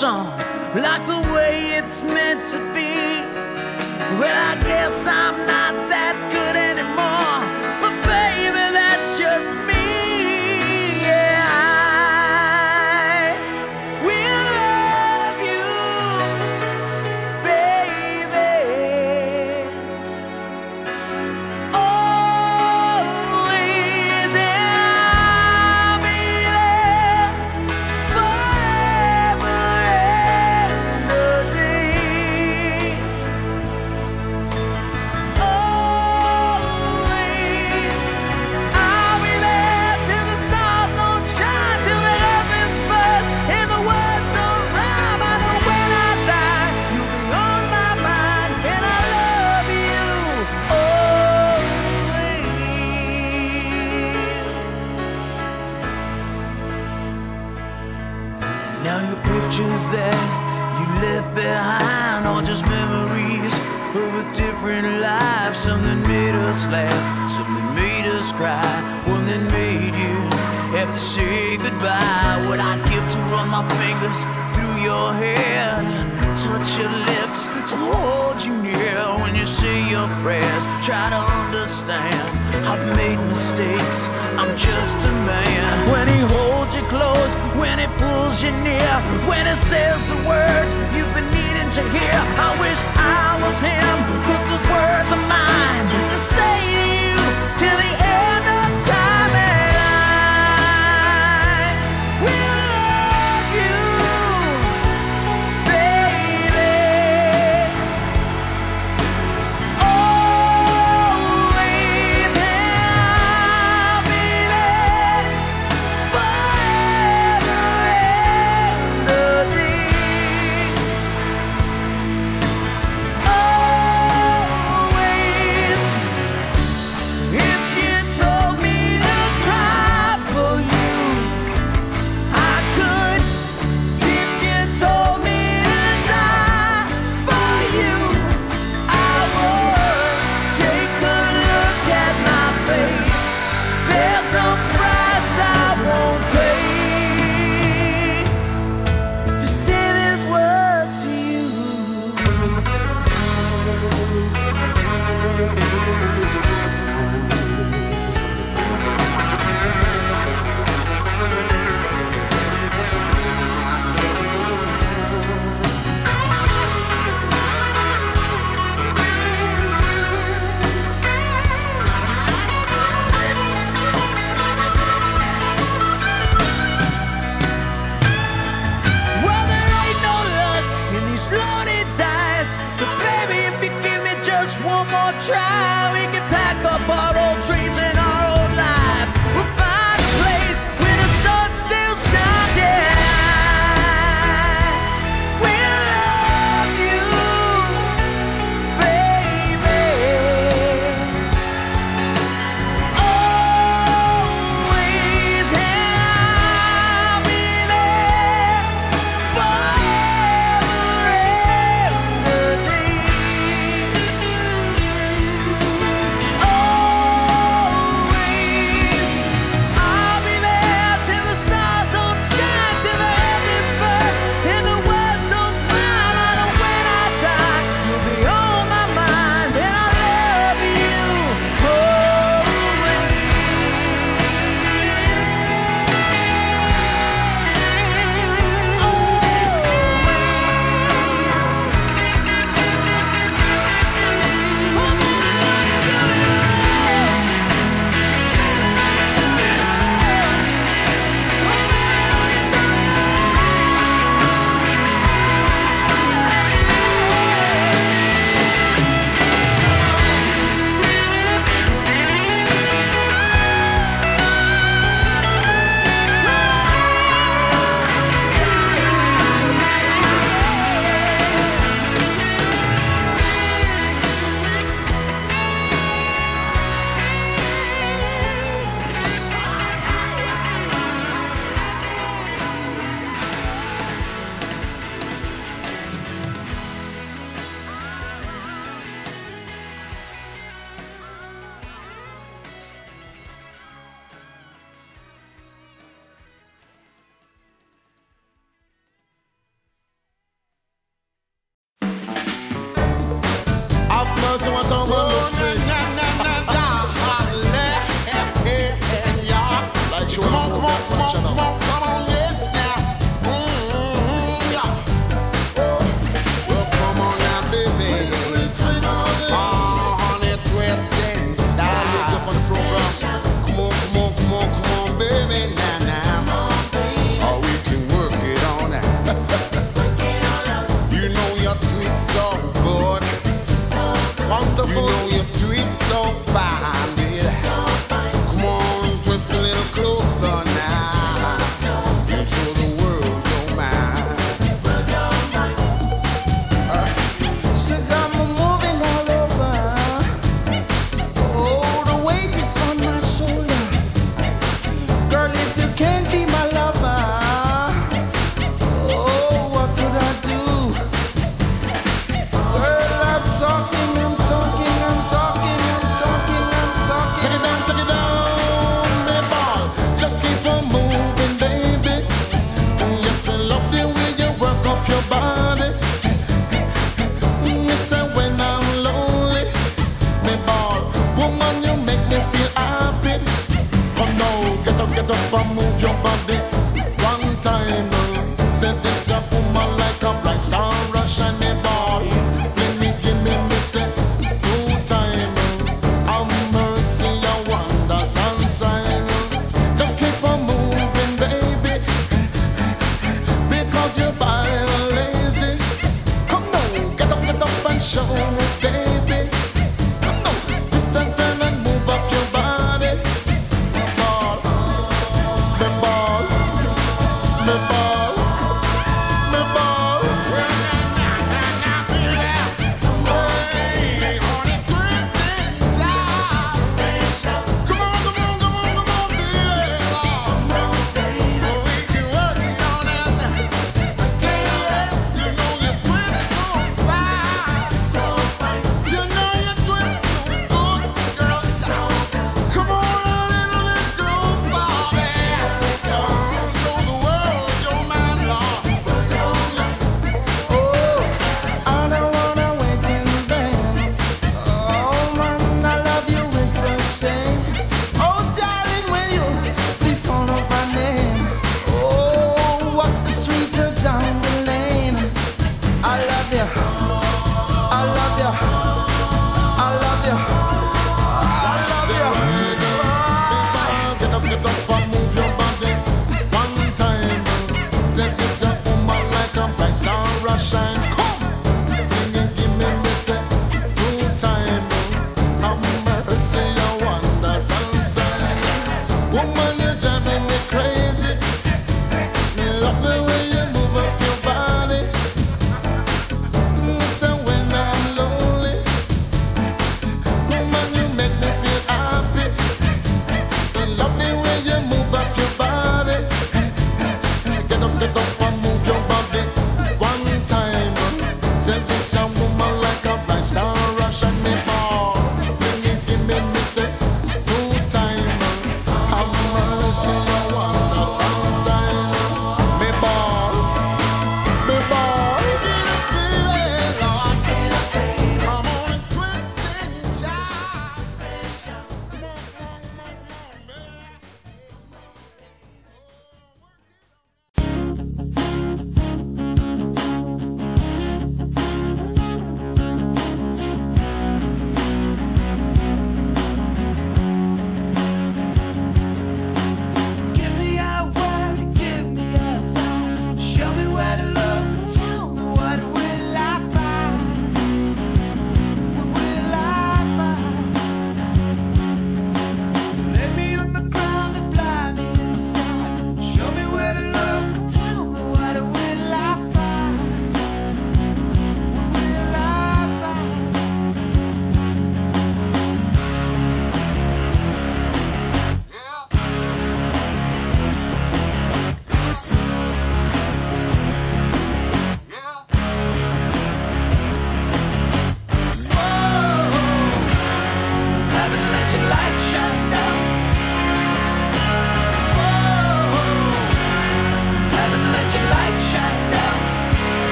song like the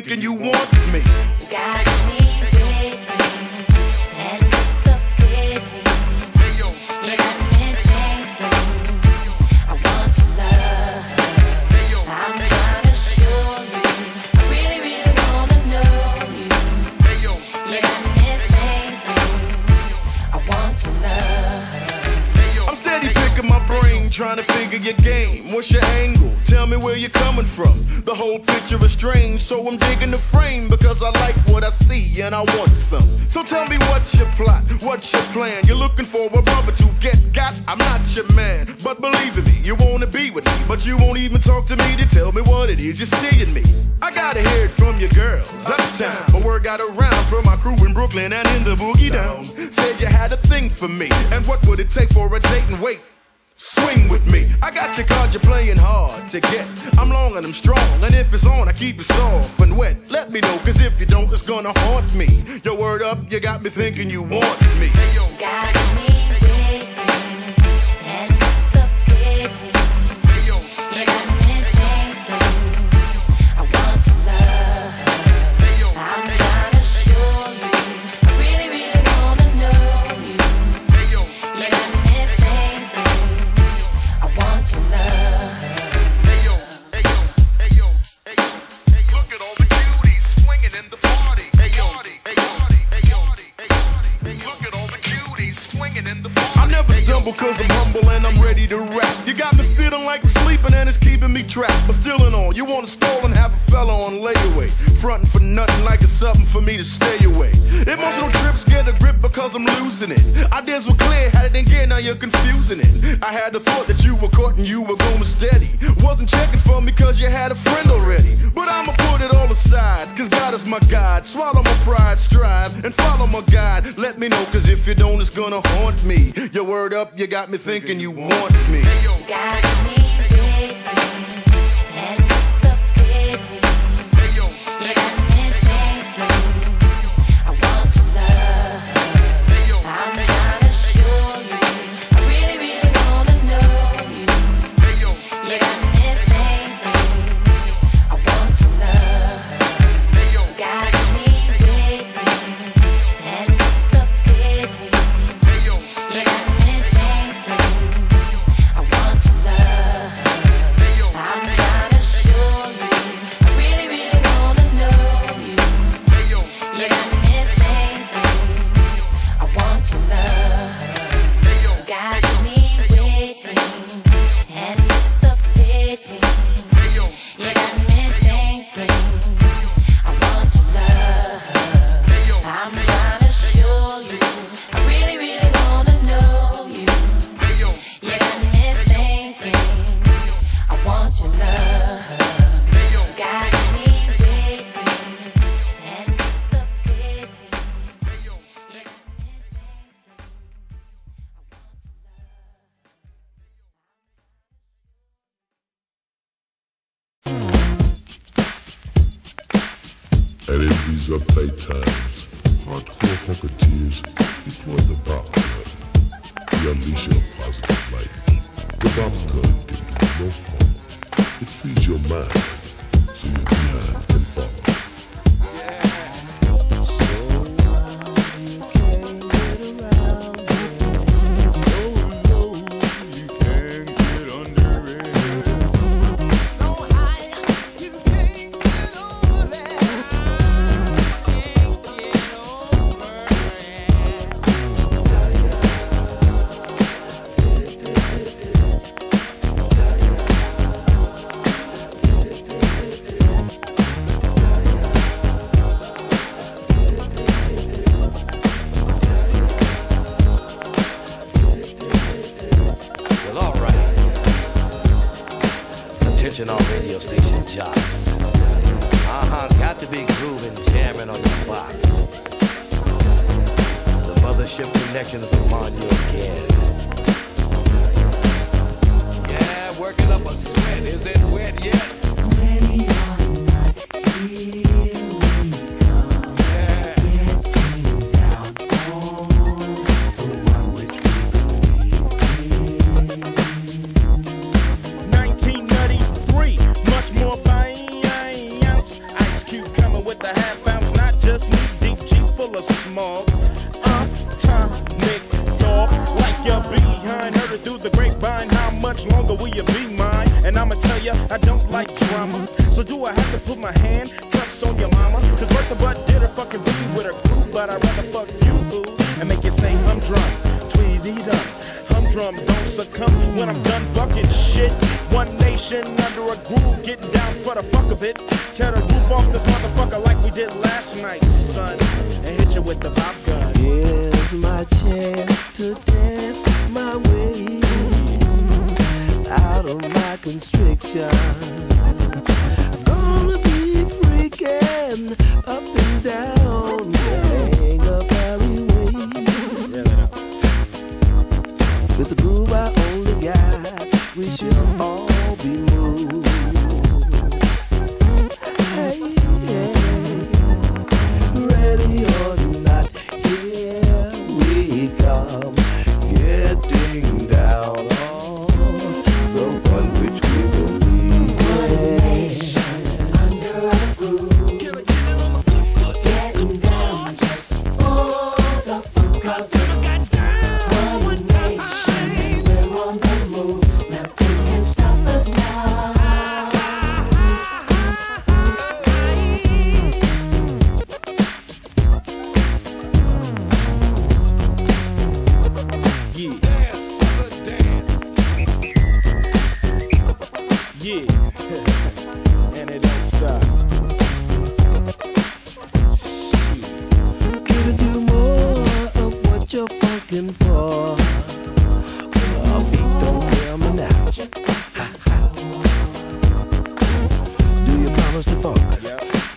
thinking you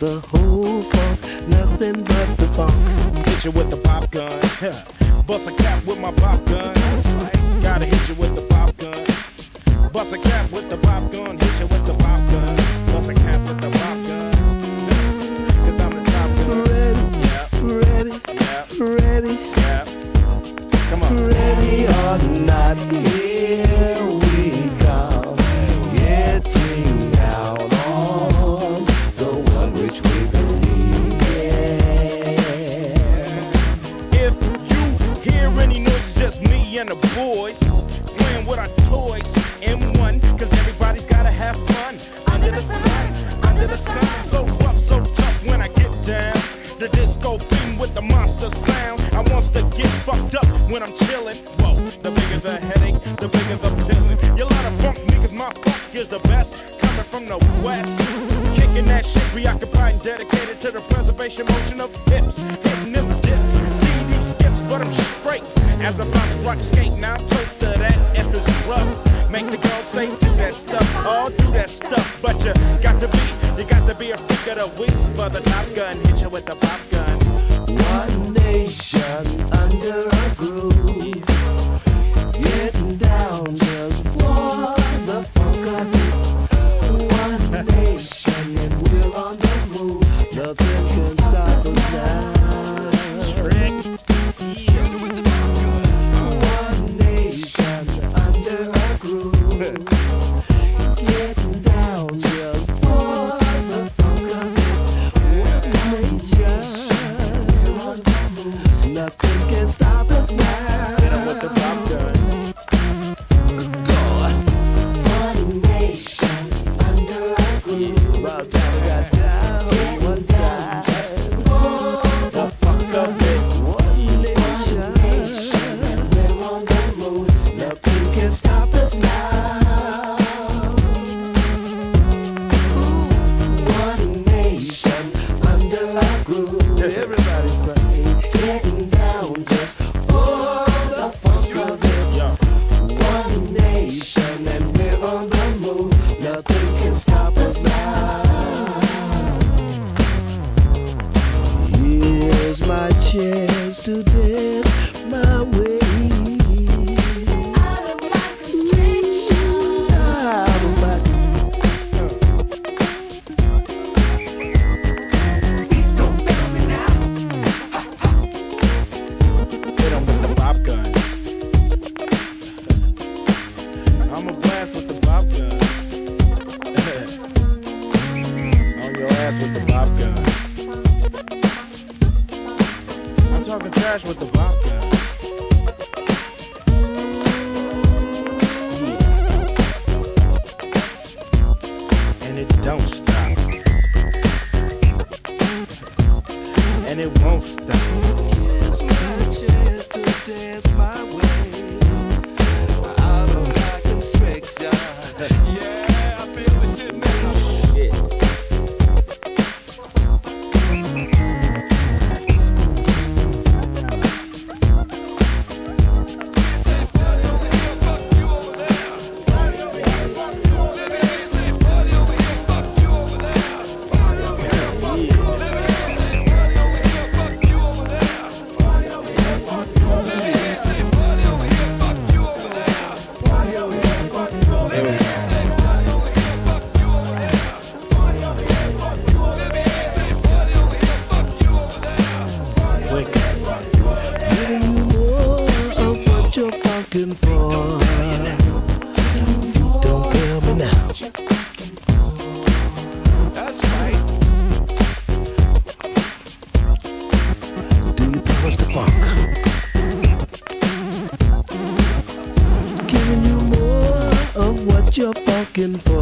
the whole funk, nothing but the funk. Hit you with the pop gun, bust a cap with my pop gun. Gotta hit you with the pop gun, bust a cap with you're for.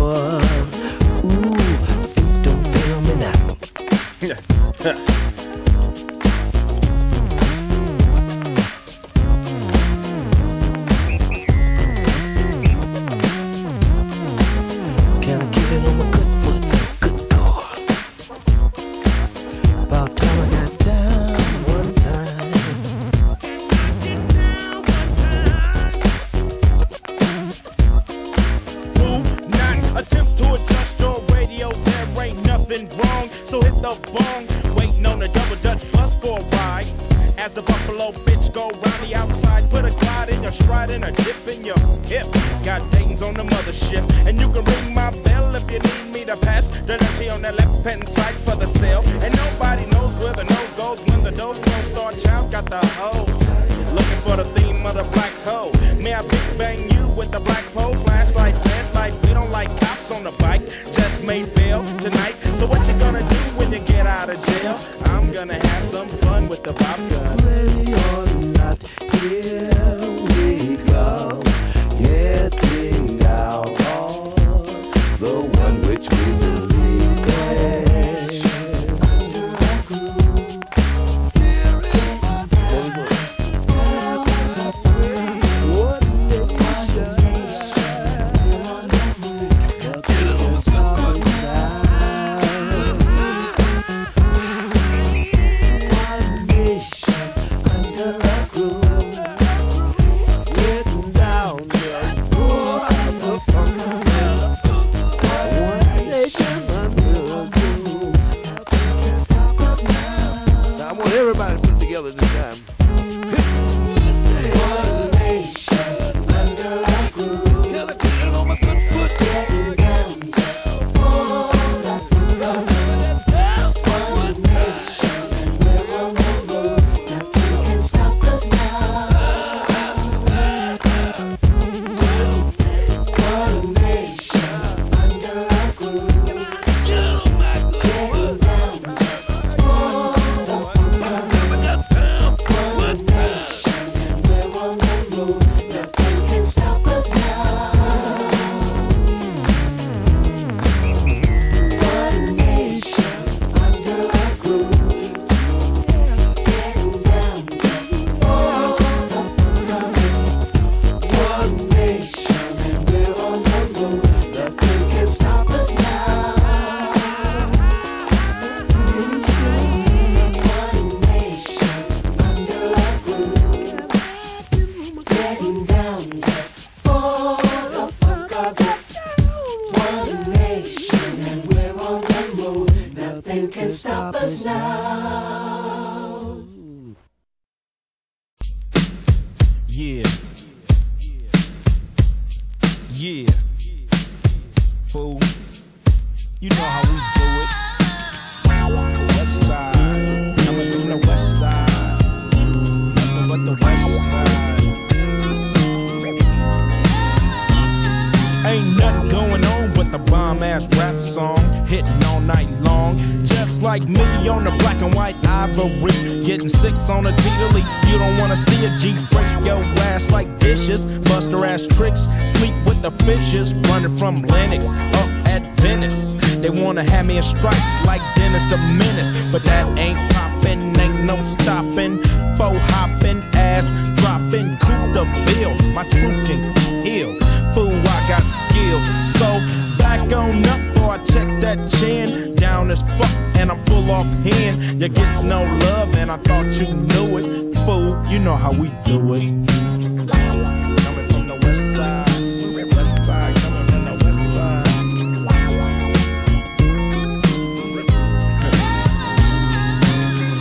Gets no love and I thought you knew it. Fool, you know how we do it.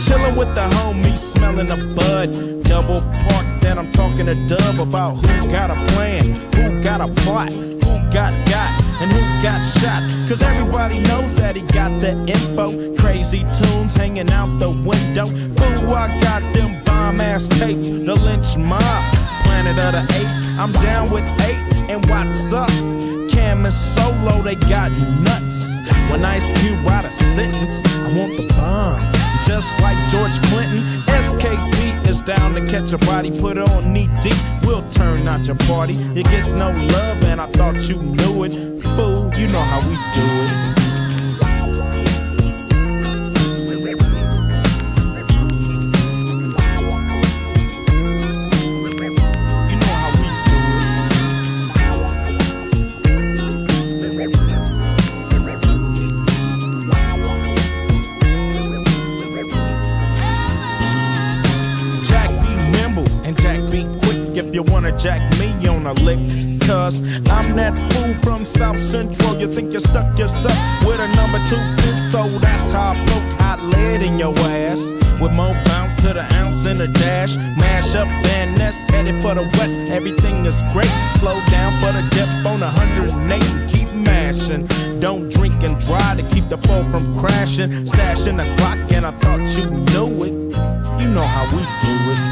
Chillin' with the homies, smelling the bud. Double park, then I'm talking to Dub about who got a plan, who got a plot, who got got, and who got shot. Cause everybody knows that he got the info. Crazy tunes hanging out the window. Fool, I got them bomb ass tapes, the lynch mob. Planet of the Apes, I'm down with eight, and what's up? Kam and Solo, they got nuts. When Ice Cube out a sentence, I want the bomb. Just like George Clinton, SKP is down to catch a body, put on knee deep. We'll turn out your party. It gets no love, and I thought you knew it. Fool, you know how we do it. A lick. Cause I'm that fool from South Central. You think you stuck yourself with a number two pin, so that's how I broke hot lead in your ass. With more bounce to the ounce and the dash. Mash up Van Ness, headed for the west. Everything is great. Slow down for the dip on 108 and keep mashing. Don't drink and drive to keep the foe from crashing. Stashing the clock, and I thought you knew it. You know how we do it.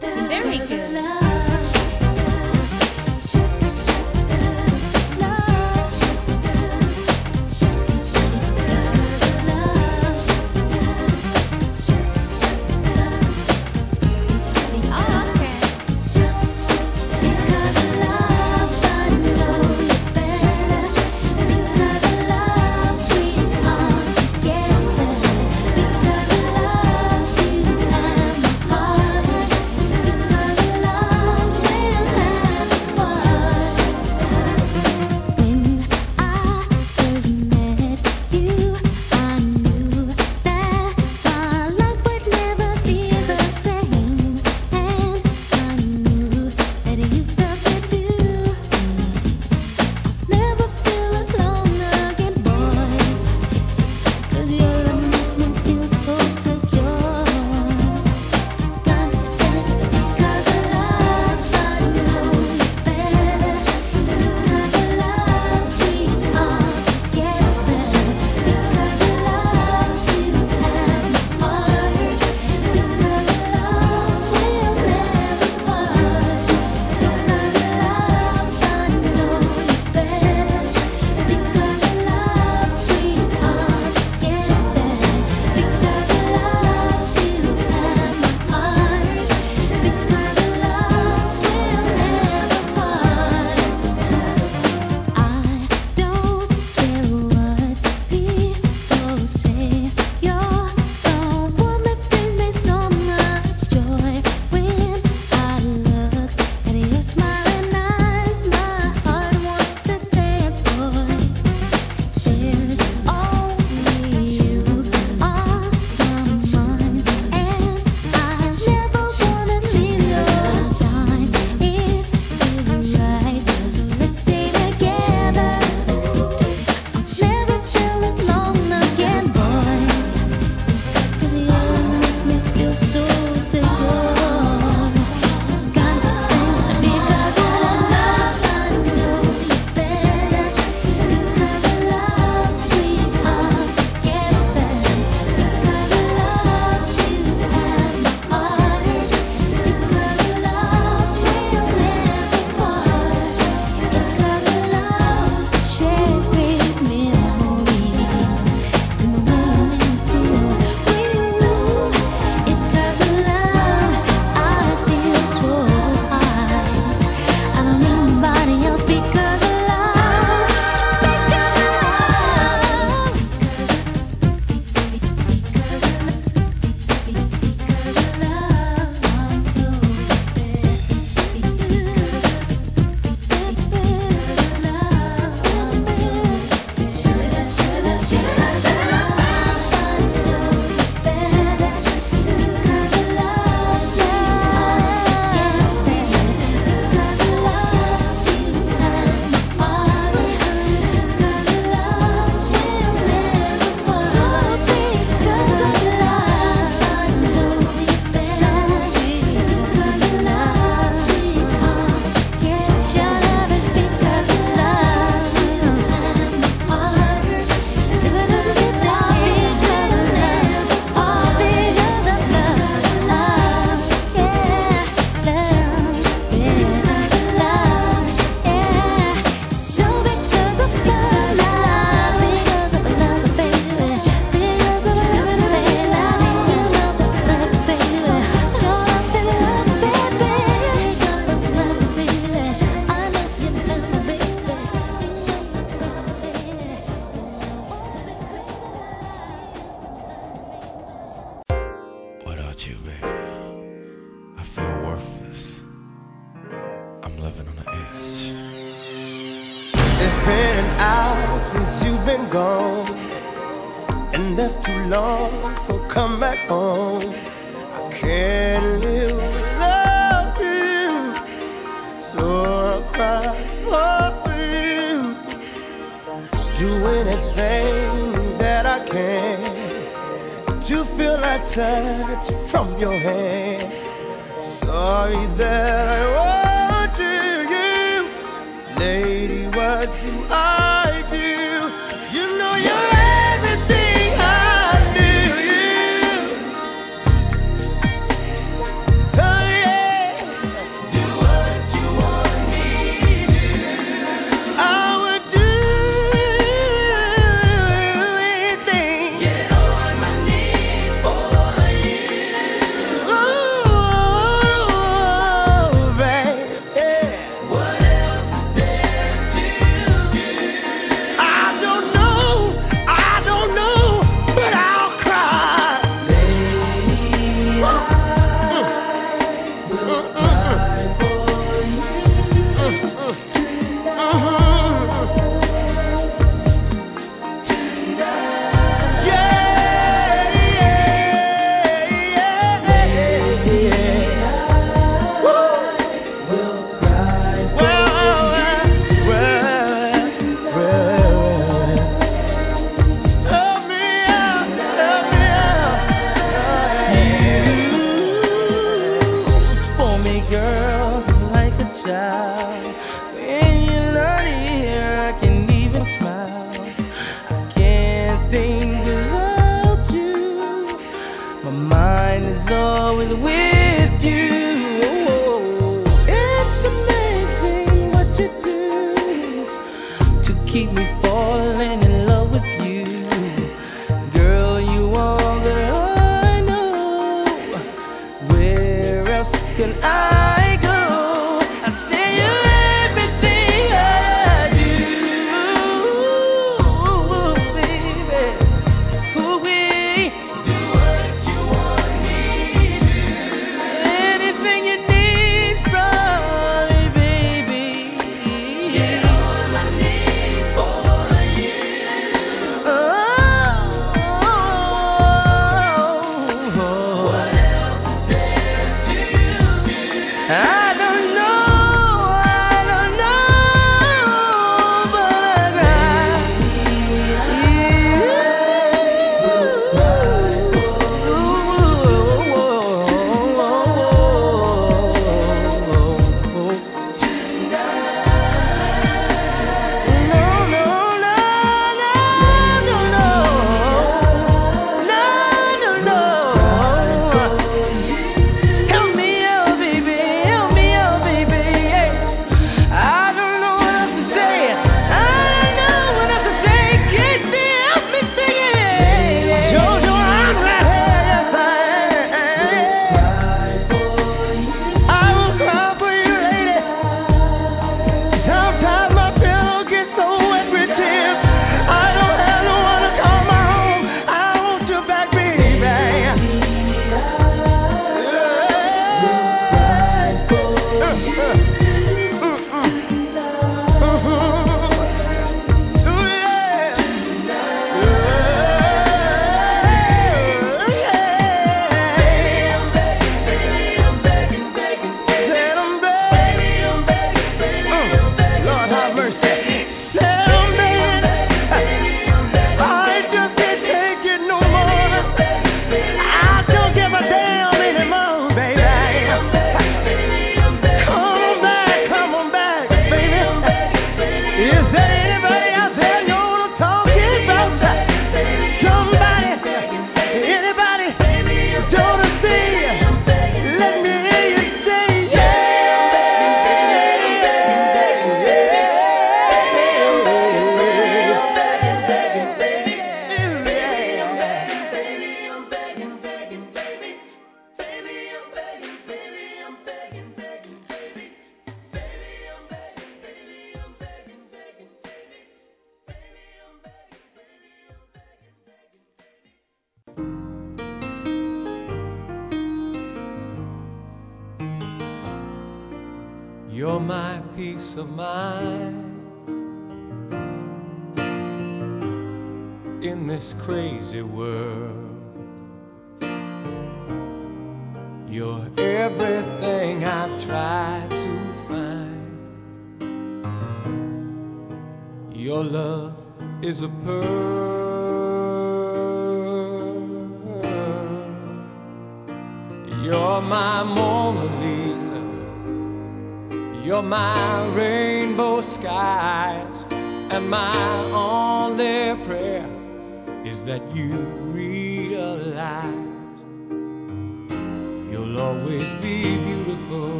Very good.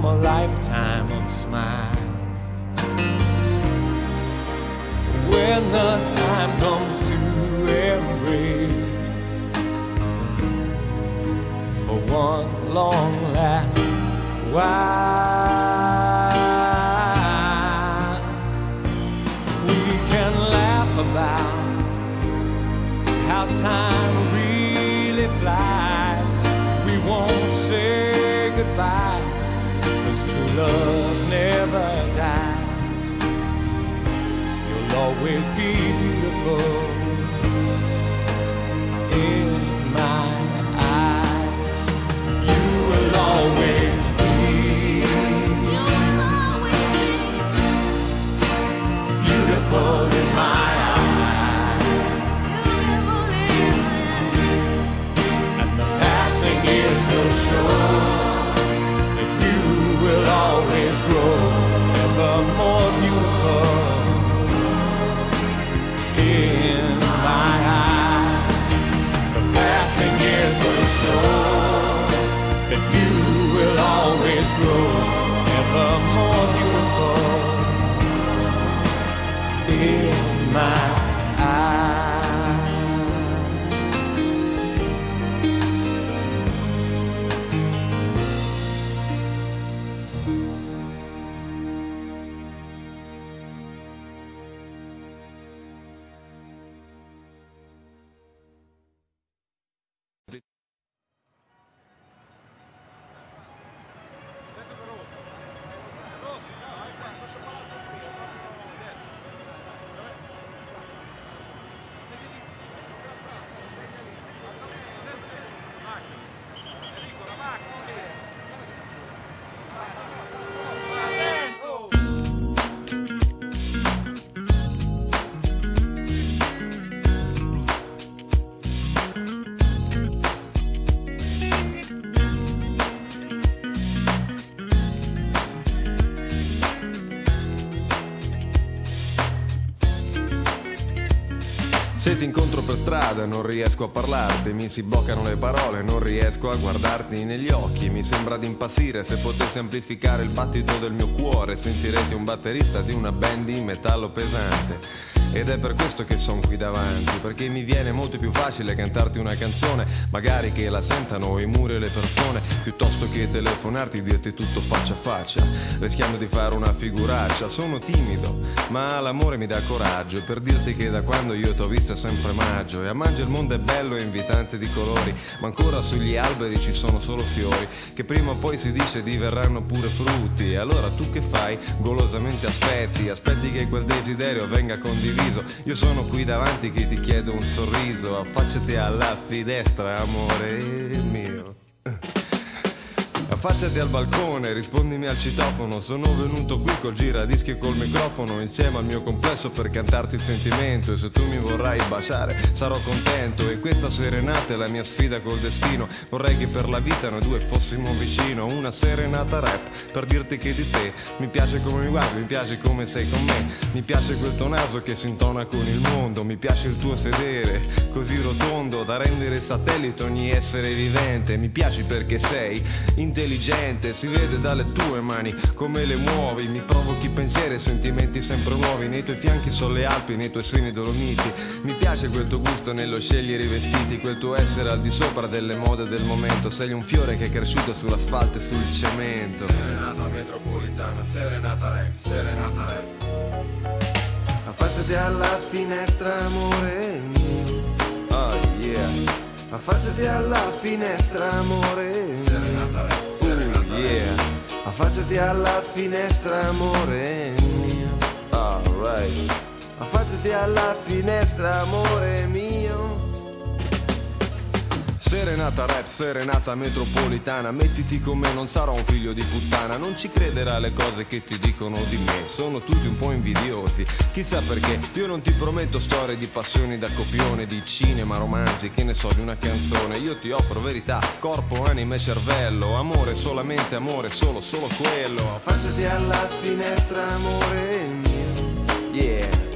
from a lifetime of smiles. When the time comes to embrace for one long last while. always be beautiful. grow evermore. strada, non riesco a parlarti, mi si bloccano le parole, non riesco a guardarti negli occhi, mi sembra di impazzire, se potessi amplificare il battito del mio cuore, sentirete un batterista di una band di metallo pesante ed è per questo che sono qui davanti, perché mi viene molto più facile cantarti una canzone, magari che la sentano i muri e le persone, piuttosto che telefonarti e dirti tutto faccia a faccia, rischiando di fare una figuraccia. Sono timido, ma l'amore mi dà coraggio per dirti che da quando io t'ho visto è sempre maggio e a maggio il mondo è bello e invitante di colori, ma ancora sugli alberi ci sono solo fiori, che prima o poi si dice diverranno pure frutti. E allora tu che fai? Golosamente aspetti, aspetti che quel desiderio venga condiviso. Io sono qui davanti che ti chiedo un sorriso, affacciati alla finestra, amore mio. Affacciati al balcone, rispondimi al citofono. Sono venuto qui col giradischi e col microfono Insieme al mio complesso per cantarti il sentimento. E se tu mi vorrai baciare sarò contento. E questa serenata è la mia sfida col destino. Vorrei che per la vita noi due fossimo vicino. Una serenata rap per dirti che di te Mi piace come mi guardi, mi piace come sei con me. Mi piace quel tuo naso che si intona con il mondo. Mi piace il tuo sedere così rotondo Da rendere satellite ogni essere vivente. Mi piaci perché sei intelligente intelligente, si vede dalle tue mani come le muovi, mi provochi pensieri e sentimenti sempre nuovi, nei tuoi fianchi sono le Alpi, nei tuoi seni dolomiti, mi piace quel tuo gusto nello scegliere i vestiti, quel tuo essere al di sopra delle mode del momento, sei un fiore che è cresciuto sull'asfalto e sul cemento. Serenata metropolitana, serenata rap, serenata rap. Affacciati alla finestra, amore mio. Oh yeah. Affacciati alla finestra, amore Serenata rap, serenata Yeah. Affacciati alla finestra, amore mio. Alright. Affacciati alla finestra, amore mio. Serenata rap, serenata metropolitana. Mettiti con me, non sarò un figlio di puttana. Non ci crederà alle cose che ti dicono di me. Sono tutti un po' invidiosi. Chissà perché, io non ti prometto storie di passioni da copione Di cinema, romanzi, che ne so, di una canzone. Io ti offro verità, corpo, anima e cervello. Amore, solamente amore, solo, solo quello. Affacciati alla finestra, amore mio. Yeah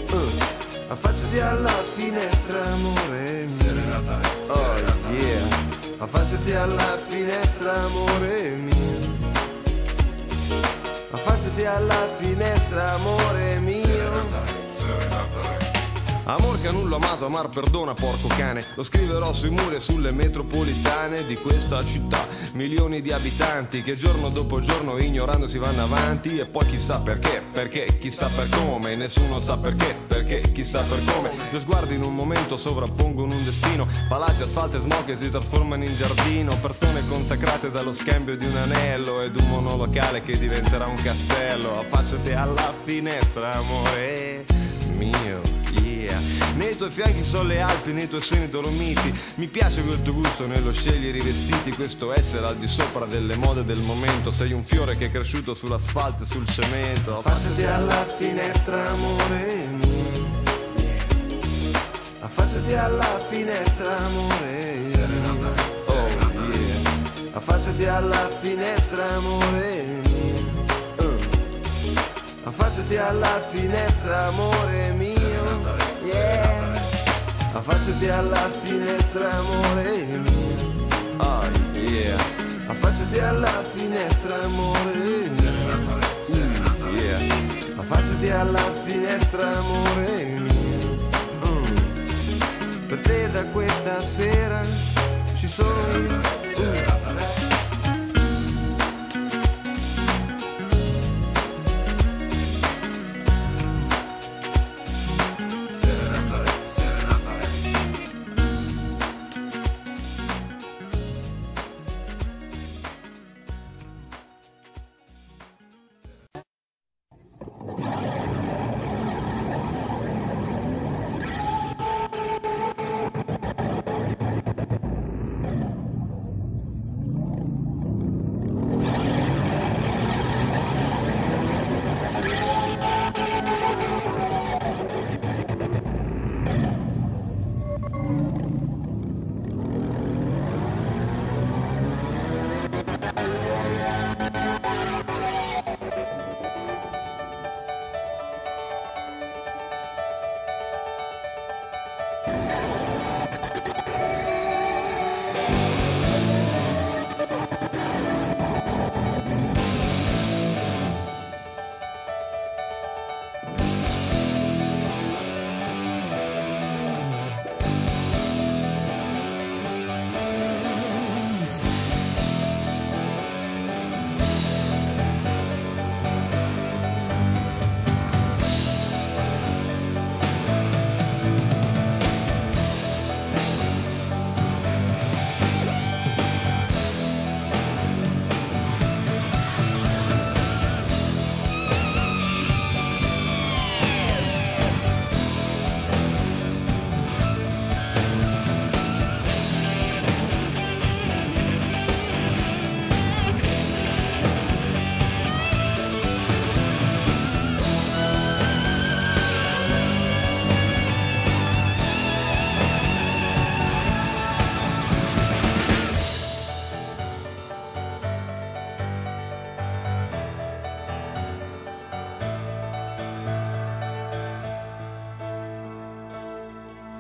Affacciati alla finestra, amore mio. Serenata, oh yeah, la alla finestra, amore mio. Affacciati alla finestra, amore mio rap, serenata rap. Amor canullo amato, amar perdona porco cane. Lo scriverò sui muri e sulle metropolitane di questa città. Milioni di abitanti che giorno dopo giorno ignorando si vanno avanti. E poi chissà perché, perché, chissà per come. Nessuno sa perché, perché, chissà per come. Due sguardi in un momento sovrappongono un destino. Palazzi, asfalto e smog che si trasformano in giardino. Persone consacrate dallo scambio di un anello Ed un monolocale che diventerà un castello. Affacciati alla finestra, amore mio, yeah. Nei tuoi fianchi sono le Alpi, nei tuoi seni dolomiti. Mi piace quel tuo gusto nello scegliere i vestiti, questo essere al di sopra delle mode del momento. Sei un fiore che è cresciuto sull'asfalto e sul cemento. Affacciati alla finestra, amore mio. Affacciati alla finestra, amore mio. Oh yeah. Affacciati alla finestra, amore mio. Uh. Affacciati alla finestra, amore mio. Yeah. Affacciati alla finestra, amore mio. Oh yeah. Affacciati alla finestra, amore mio. Yeah. Affacciati alla finestra, amore mio. Mm. Per te da questa sera ci sono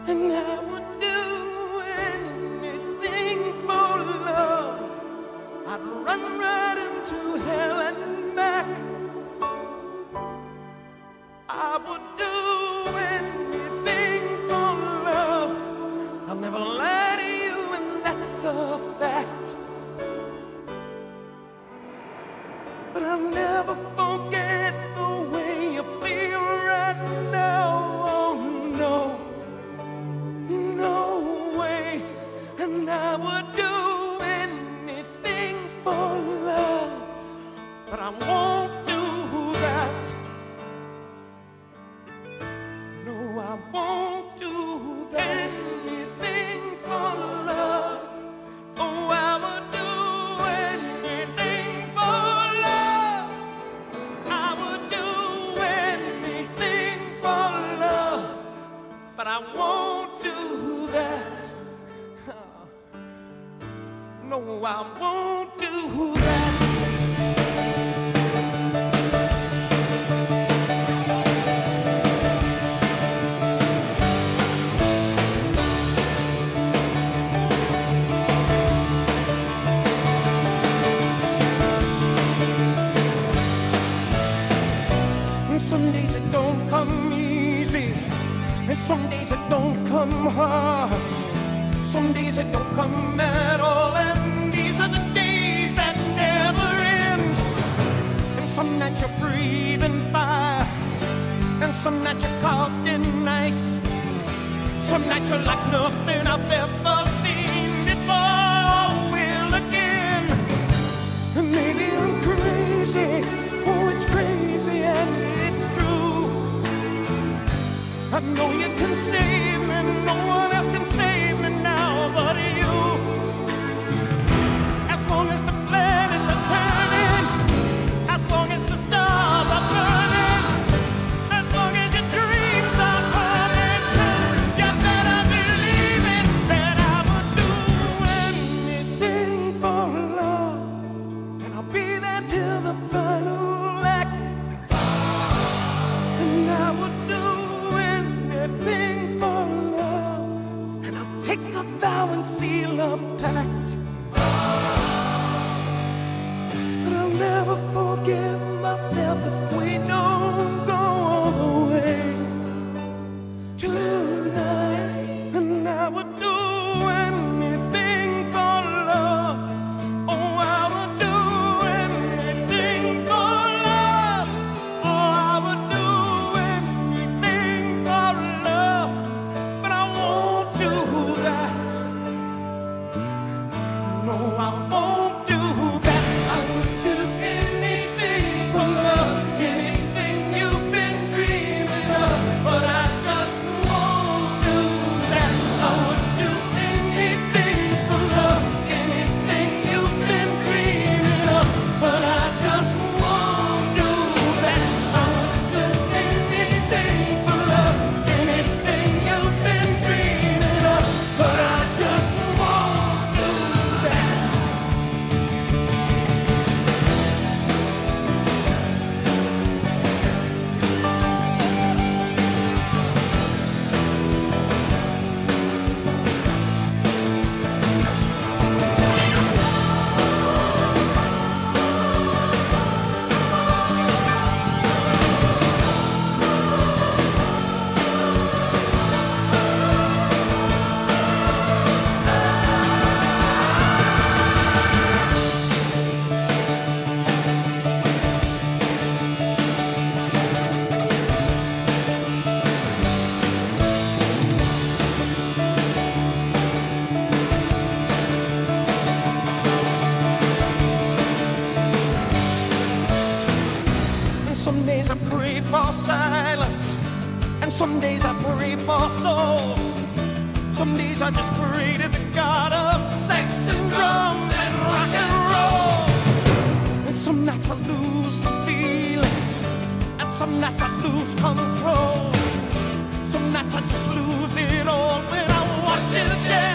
and I would do silence. And some days I pray for soul. Some days I just pray to the God of sex and drums and rock and roll. And some nights I lose the feeling. And some nights I lose control. Some nights I just lose it all when I watch it again.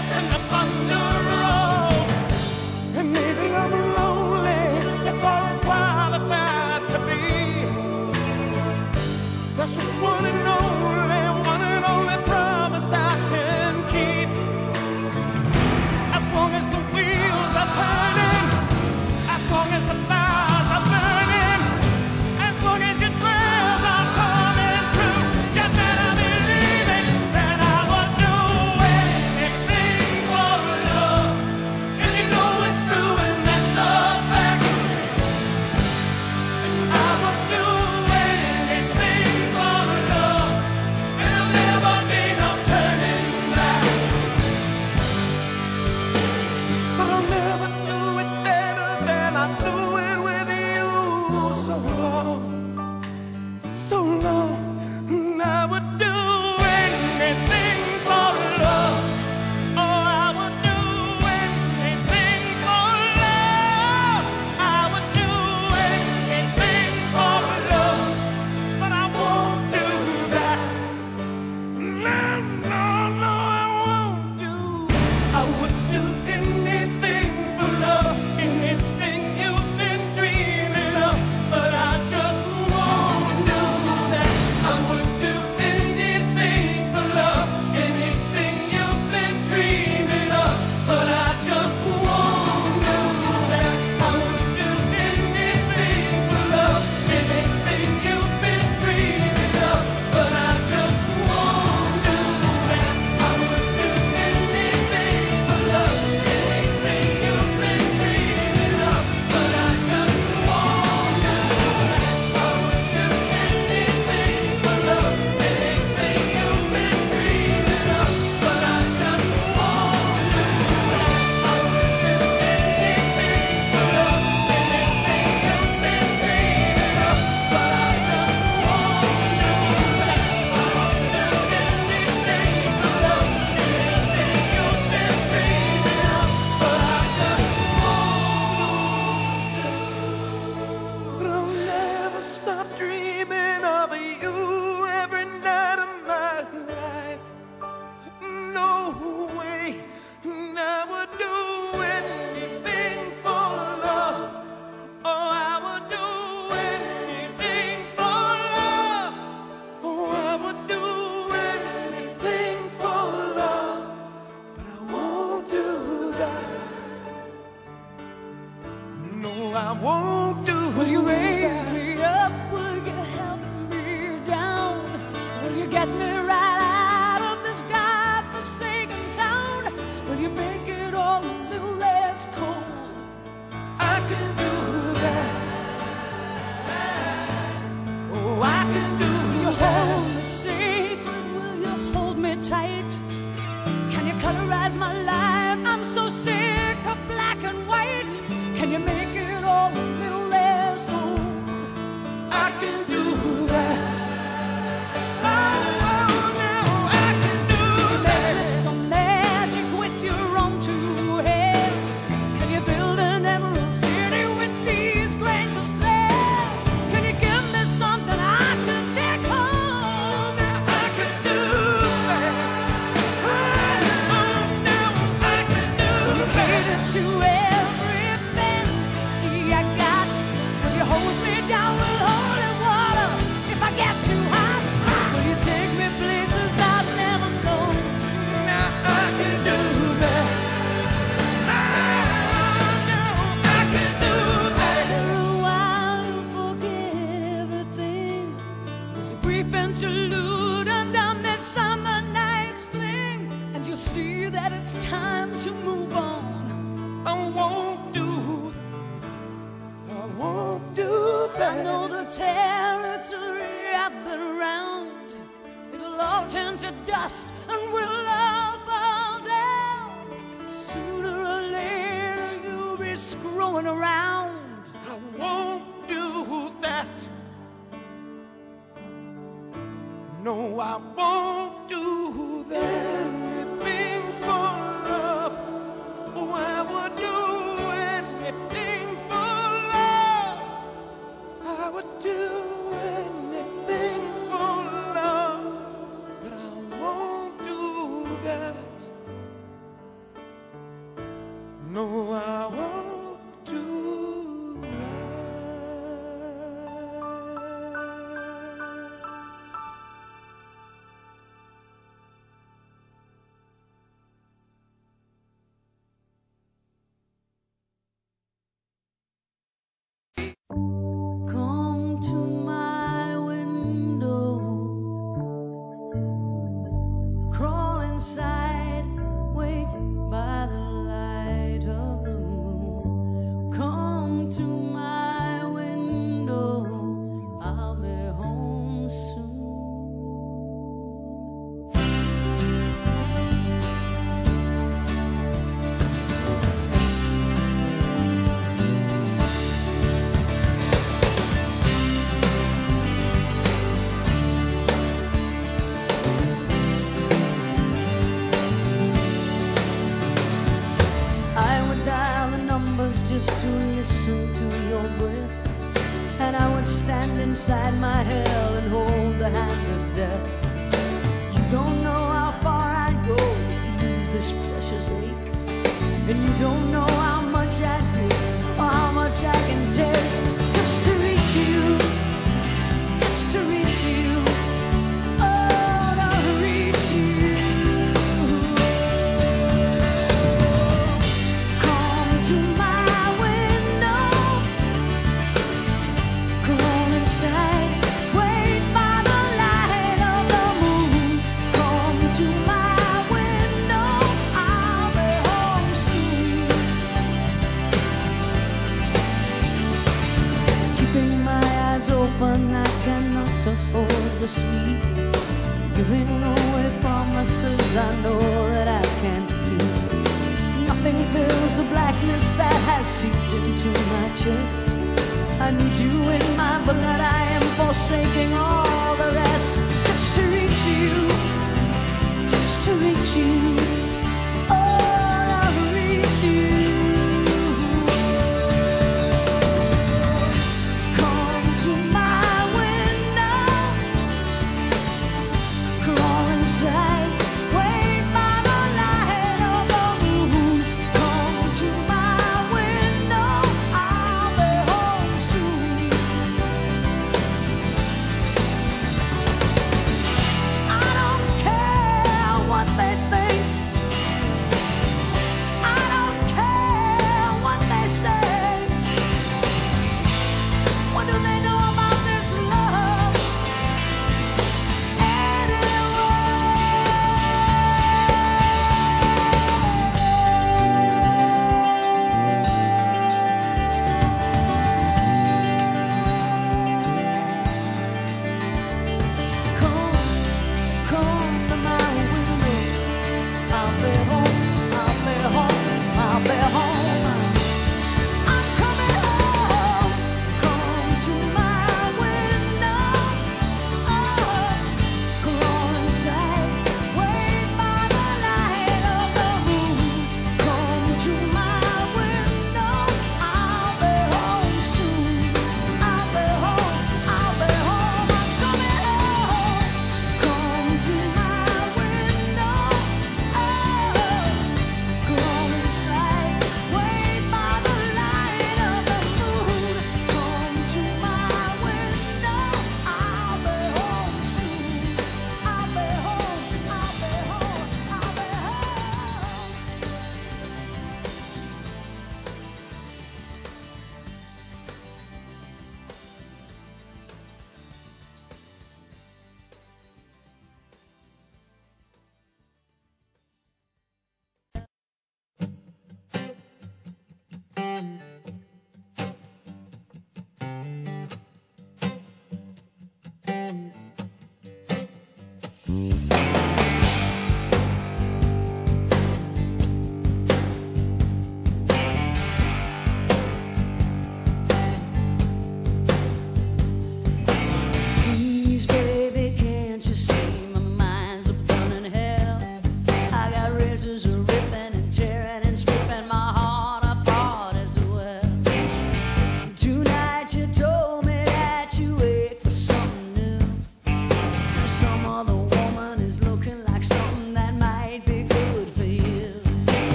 Inside my hell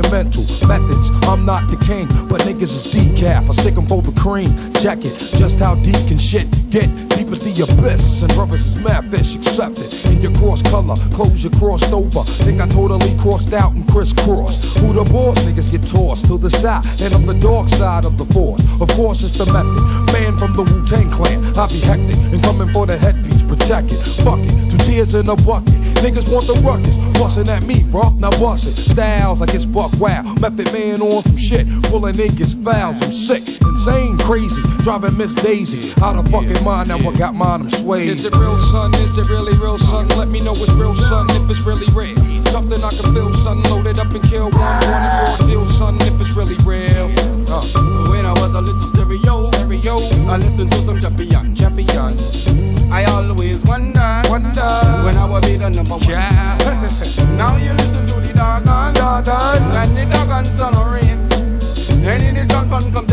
monumental methods. I'm not the king, but niggas is decaf. I stick 'em for the cream. Check it, just how deep can shit get? Deep as the abyss, and brothers is mad fish accepted. In your cross color, clothes you crossed over. Think I totally crossed out and crisscrossed. Who the boss? Niggas get tossed to the side, and I'm the dark side of the force. Of course, it's the method. Man from the Wu Tang clan, I be hectic and coming for the headpiece, protect it. Fuck it, two tears in a bucket. Niggas want the ruckus, bustin' at me, bro. Now bust it. Styles like it's buck wow. Method man on some shit, pulling niggas fouls. I'm sick, insane, crazy, driving Miss Daisy out of fucking mind. Now I got mine, I'm swayed. Is it real, son? Is it really real, son? Let me know it's real, son, if it's really real. Something I can feel, son. Loaded up and kill one, one and raw deal, son, if it's really real. Uh. When I was a little stereo, stereo, I listened to some champion, champion. I always wonder, wonder when I will be the number one. now you listen to the doggone, doggone, when the doggone sun rain. And in the gun fun come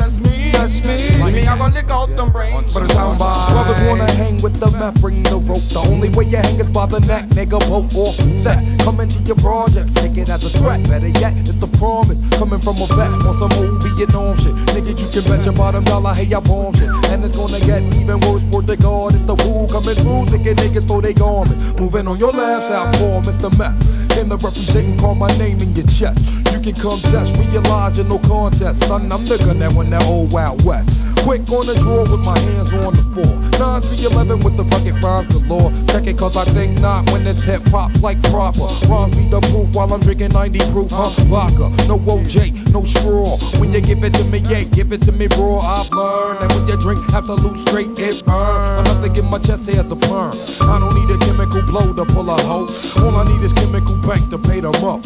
test me, test me. Me I gonna lick out them brains. But it's on by. Brothers wanna hang with the map, bring the rope. The only way you hang is by the neck, nigga. Boat off the set. Come into your projects, take it as a threat. Better yet, it's a promise. Coming from a vet on some old Vietnam shit. Nigga, you can bet your bottom dollar, hey, I bomb shit. And it's gonna get even worse for the guard. It's the fool coming through, thinking niggas for they garment. Moving on your last out for Mr. Meth. Came to represent and call my name in your chest. Can come test, realize no contest. Son, I'm gun that went that old Wild West. Quick on the draw with my hands on the floor. 9 to 11 with the fucking rhymes galore. Check it cause I think not when it's hip hop like proper. Rhymes be the proof while I'm drinking 90 proof, huh? Vodka, no OJ, no straw. When you give it to me, yeah, give it to me raw. I've learned that when you drink Absolut straight, it burn. Enough to get my chest as a perm. I don't need a chemical blow to pull a hoe. All I need is chemical bank to pay them up.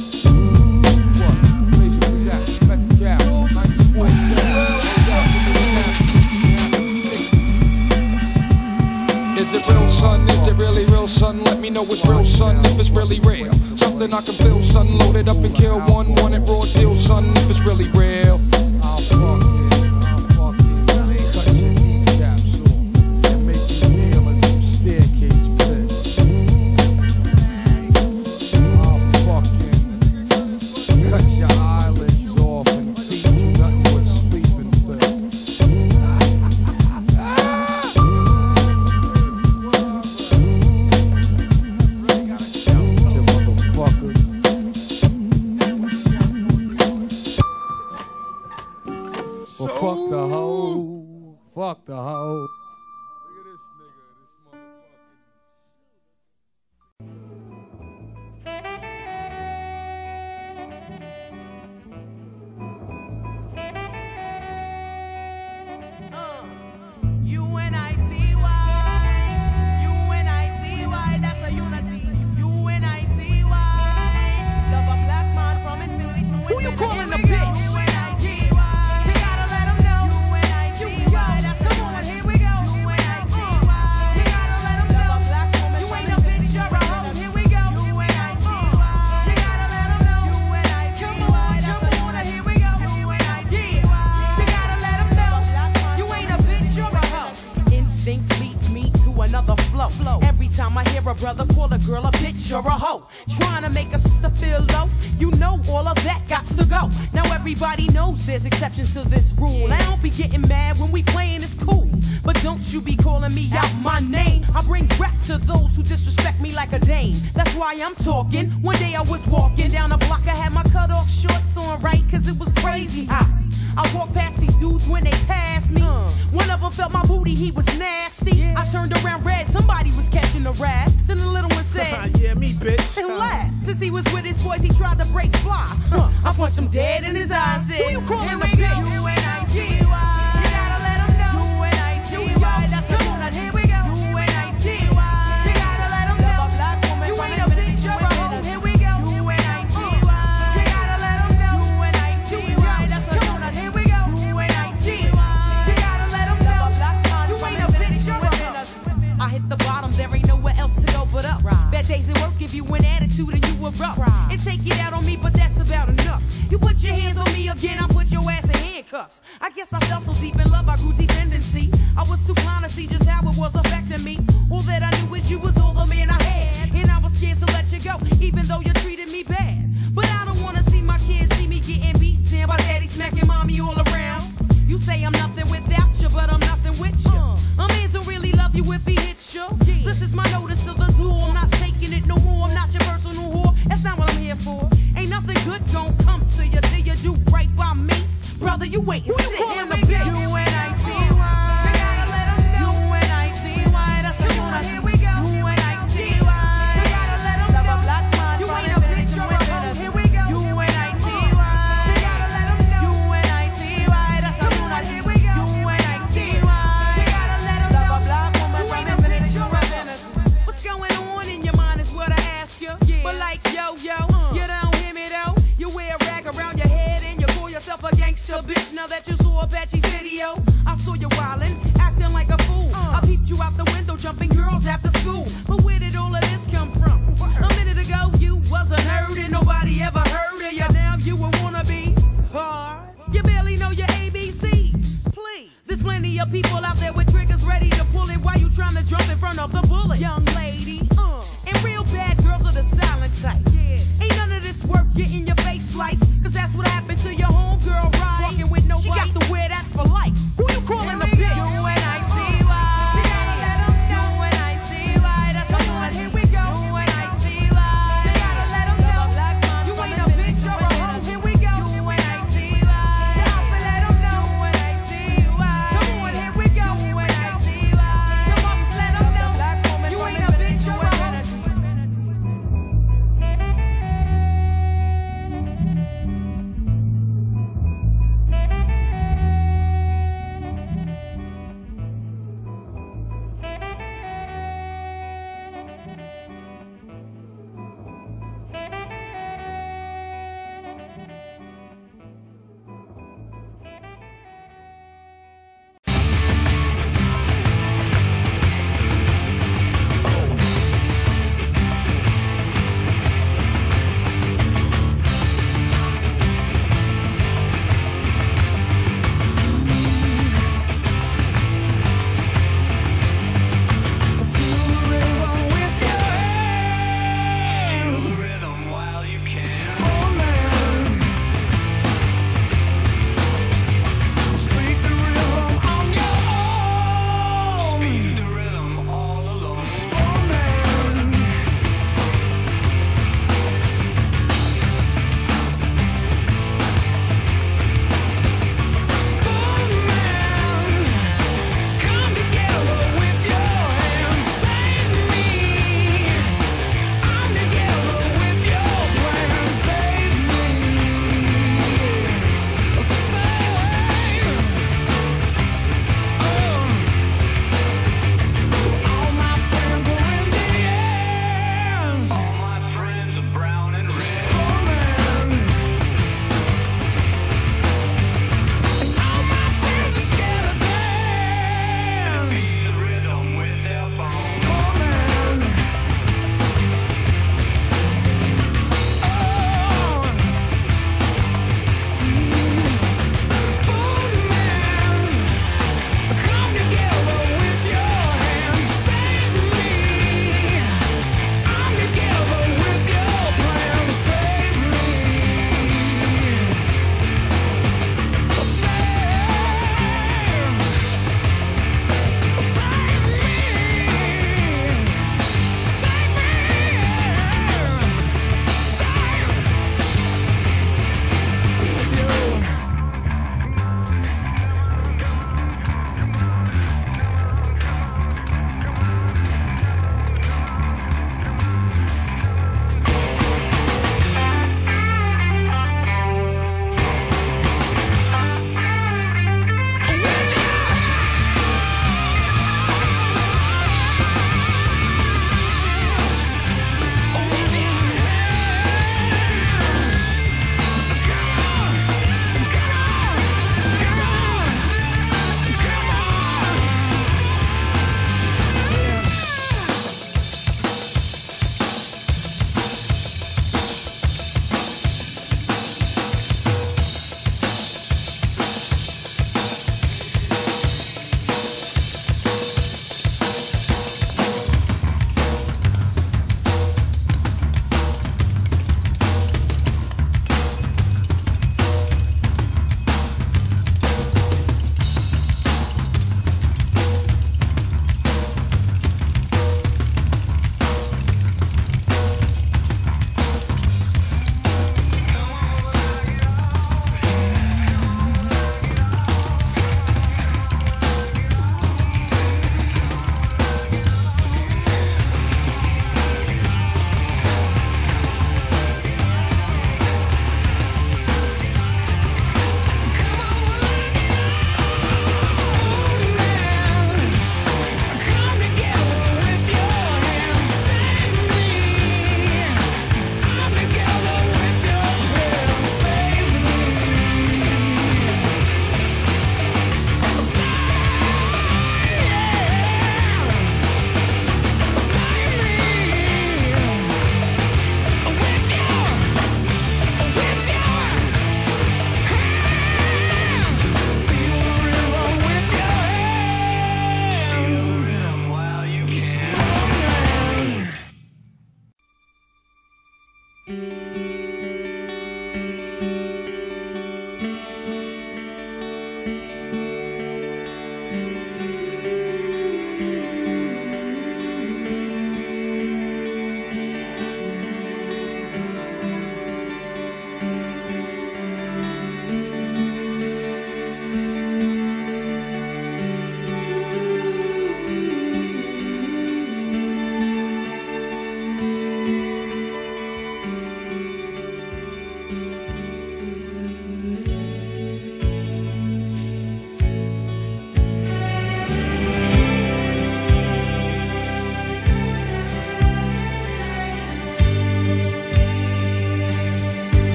Son? Is it really real, son? Let me know it's real, son, if it's really real. Something I can feel, son. Loaded up and kill one, one at raw deal, son, if it's really real.